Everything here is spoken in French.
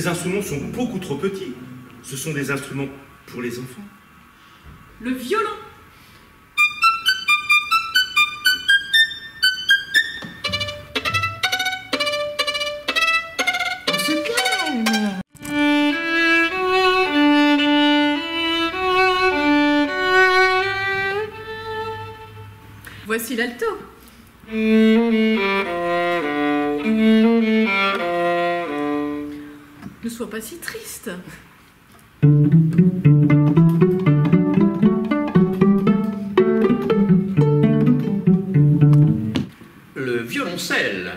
ces instruments sont beaucoup trop petits. Ce sont des instruments pour les enfants. Le violon. On se calme. Voici l'alto. Ne sois pas si triste. Le violoncelle.